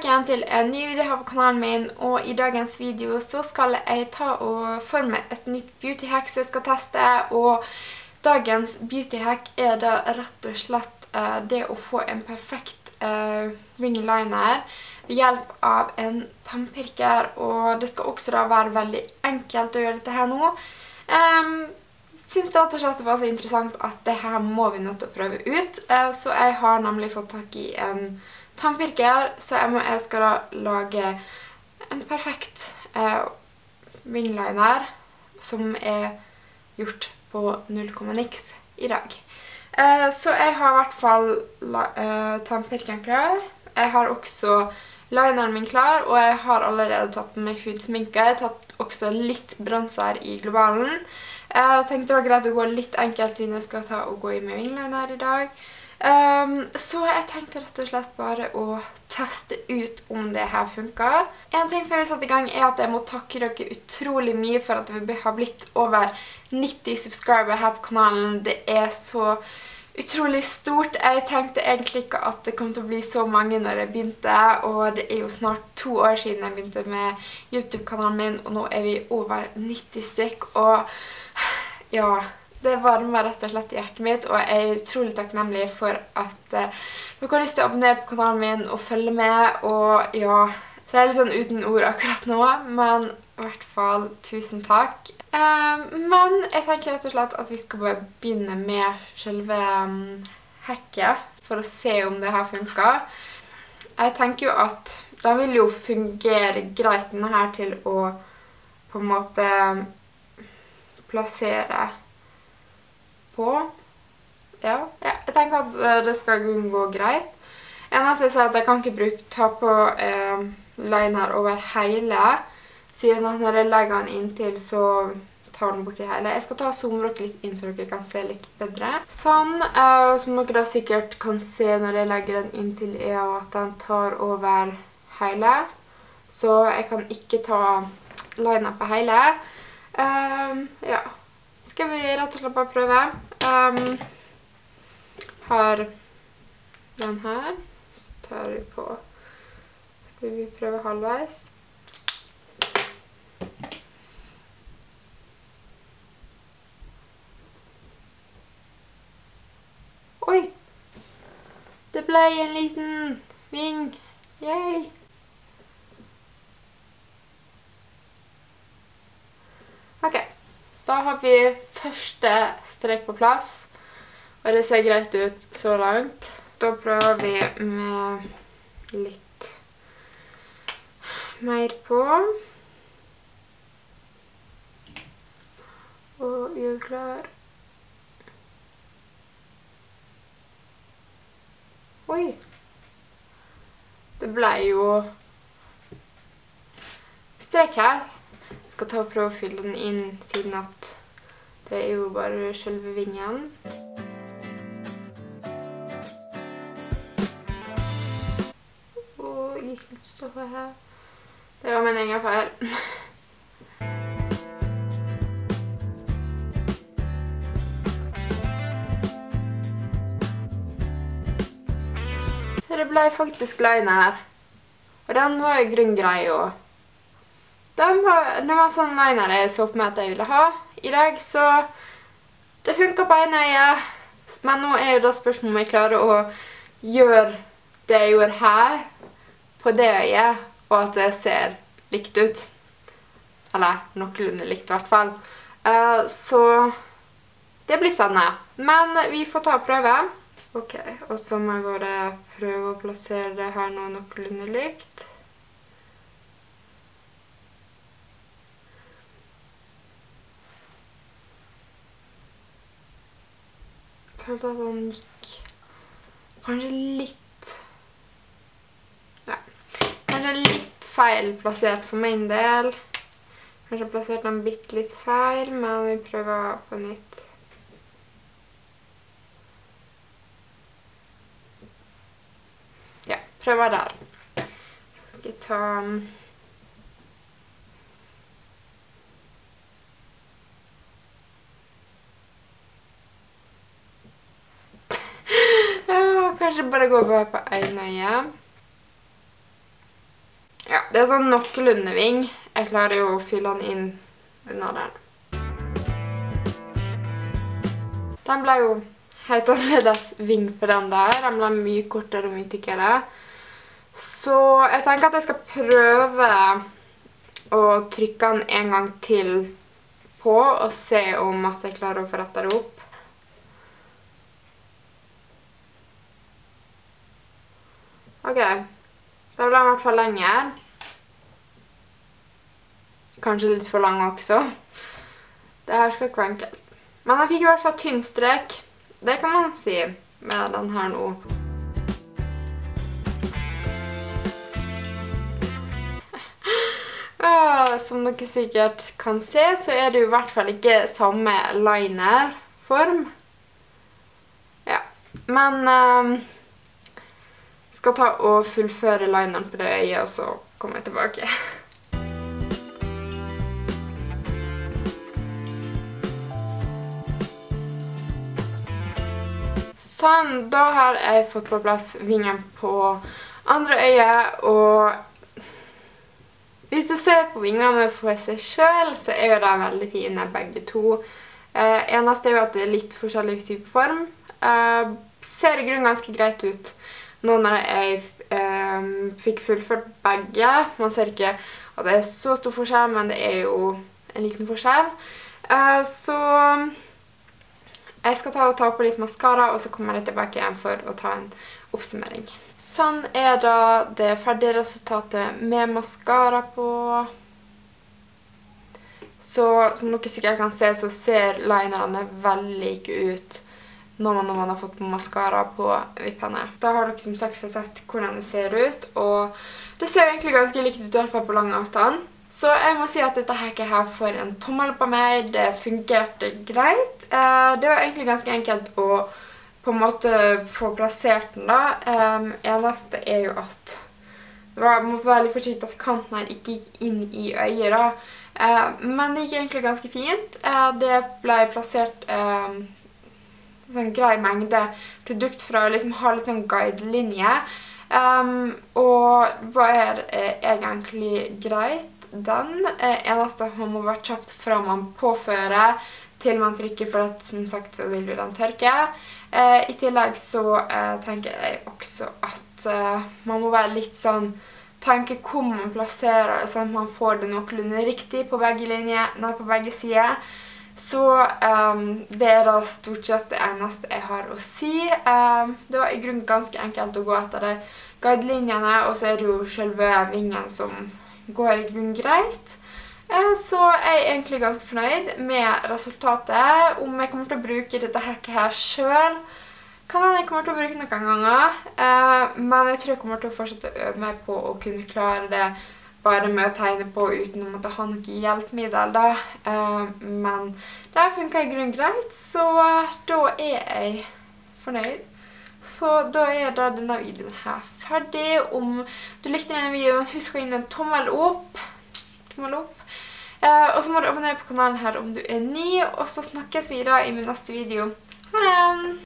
tilbake igjen til en ny video her på kanalen min, og i dagens video så skal jeg ta og forme et nytt beauty hack som jeg skal teste, og dagens beauty hack er da rett og slett eh, det å få en perfekt eh, ved hjelp av en tannpirker, og det skal også da være veldig enkelt å gjøre dette her nå. Um, synes rett og det var så interessant at det her må vi nødt til å prøve ut, eh, så jeg har nemlig fått tak i en tannpirker, så jeg, må, jeg skal da lage en perfekt eh, wingliner som er gjort på 0,nix i dag. Eh, så jeg har i hvert fall eh, tannpirkeren klar. Jeg har også lineren min klar, og jeg har allerede tatt med hudsminke. Jeg har tatt også litt bronser i globalen. Eh, jeg tenkte det var greit å gå litt enkelt siden jeg skal ta og gå i med wingliner i dag. Um, så jeg tenkte rett og slett bare å teste ut om det her funker. En ting før vi setter i gang er at jeg må takke dere utrolig mye for at vi har blitt over 90 subscriber her på kanalen. Det er så utrolig stort. Jeg tenkte egentlig ikke at det kom til å bli så mange når jeg begynte, og det er jo snart to år siden jeg begynte med YouTube-kanalen min, og nå er vi over 90 stykk, og ja... Det varmer rett og slett i hjertet mitt, og jeg er utrolig takknemlig for at uh, dere har lyst til å abonnere på kanalen min og følge med, og ja, så jeg er litt sånn uten ord akkurat nå, men i hvert fall tusen takk. Uh, men jeg tenker rett og slett at vi skal bare begynne med selve um, hacket, for å se om det her funker. Jeg tenker jo at den vil jo fungere greit denne her til å på en måte plassere på. Ja. ja. Jeg tenker at eh, det skal gå greit. Eneste jeg sier at jeg kan ikke bruke, ta på eh, liner over hele, siden at når jeg legger den inntil, så tar den borti hele. Jeg skal ta zoomrock litt inn, så dere kan se litt bedre. Sånn, eh, som dere da sikkert kan se når jeg legger den inntil, er at den tar over hele. Så jeg kan ikke ta liner på hele. Eh, ja. Skal vi rett og slett bare prøve. Um, har den her. Tar vi på Skal vi prøve halvveis? Oi! Det ble en liten ving. Yay! Ok. Da har vi første strek på plass, og det ser greit ut så langt. Da prøver vi med litt mer på. Og gjør klar. Oi! Det ble jo strek her Jeg skal ta og prøve å fylle den inn, siden at det er jo bare selve vingen. Og gikk litt stoffer her. Det var min egen feil. Så det ble faktisk liner. Og den var jo grunn grei også. De var, de var sånn liner jeg så på meg at jeg ville ha i dag, så det funket på ene øye. Men nå er jo da spørsmålet om jeg klarer å gjøre det jeg gjorde her, på det øyet, og at det ser likt ut. Eller noenlunde likt i hvert fall. Uh, så det blir spennende. Men vi får ta prøve. Ok, og så må jeg bare prøve å plassere det her nå noenlunde likt. Følte at han gikk kanskje litt ja, kanskje litt feil plassert for min del. Kanskje plassert den bitte litt feil, men vi prøver på nytt. Ja, prøver der. Så skal jeg ta kanskje bare gå over på en øye. Ja, det er sånn noenlunde ving. Jeg klarer jo å fylle den inn under den. Den ble jo helt annerledes ving på den der. Den ble mye kortere og mye tykkere. Så jeg tenker at jeg skal prøve å trykke den en gang til på og se om at jeg klarer å få rette det opp. Ok, da ble den i hvert fall lenger. Kanskje litt for lang også. Dette skal ikke være enkelt. Men jeg fikk i hvert fall tynn strek. Det kan man si med den her nå. Som dere sikkert kan se, så er det jo i hvert fall ikke samme liner-form. Ja, men um, skal ta og fullføre lineren på det øyet, og så kommer jeg tilbake. Sånn, da har jeg fått på plass vingen på andre øyet, og hvis du ser på vingene for seg selv, så er jo de veldig fine begge to. Eh, eneste er jo at det er litt forskjellig type form. Eh, ser i grunnen ganske greit ut nå når jeg eh, fikk fullført begge. Man ser ikke at det er så stor forskjell, men det er jo en liten forskjell. Eh, så jeg skal ta og ta på litt mascara, og så kommer jeg tilbake igjen for å ta en oppsummering. Sånn er da det ferdige resultatet med mascara på. Så som dere sikkert kan se, så ser linerne veldig like ut når man, når man har fått på mascara på vippene. Da har dere som sagt fått sett hvordan det ser ut, og det ser egentlig ganske likt ut, i hvert fall på lang avstand. Så jeg må si at dette hacket her får en tommel på meg. Det fungerte greit. Eh, det var egentlig ganske enkelt å på en måte få plassert den da. Eneste er jo at jeg må være veldig forsiktig at kanten her ikke gikk inn i øyet da. Uh, men det gikk egentlig ganske fint. Uh, det ble plassert sånn grei mengde produkt for å liksom ha litt sånn guidelinje. Um, og hva er egentlig greit? Den eneste man må være kjapt fra man påfører til man trykker, for at som sagt så vil jo den tørke. Eh, I tillegg så eh, tenker jeg også at eh, man må være litt sånn tenke hvor man plasserer det, sånn at man får det noenlunde riktig på begge linjer, nei, på begge sider. Så um, det er da stort sett det eneste jeg har å si. Um, det var i grunnen ganske enkelt å gå etter de guidelinjene, og så er det jo selve vingen som går i grunnen greit. Uh, så jeg er egentlig ganske fornøyd med resultatet. Om jeg kommer til å bruke dette hekket her selv, kan jeg kommer til å bruke noen ganger. Uh, men jeg tror jeg kommer til å fortsette å øve meg på å kunne klare det bare med å tegne på uten å måtte ha noe hjelpemiddel da. Uh, men det funka i grunnen greit, så da er jeg fornøyd. Så da er da denne videoen her ferdig. Om du likte denne videoen, husk å gi en tommel opp. Tommel opp. Uh, og så må du abonnere på kanalen her om du er ny, og så snakkes vi da i min neste video. Ha det!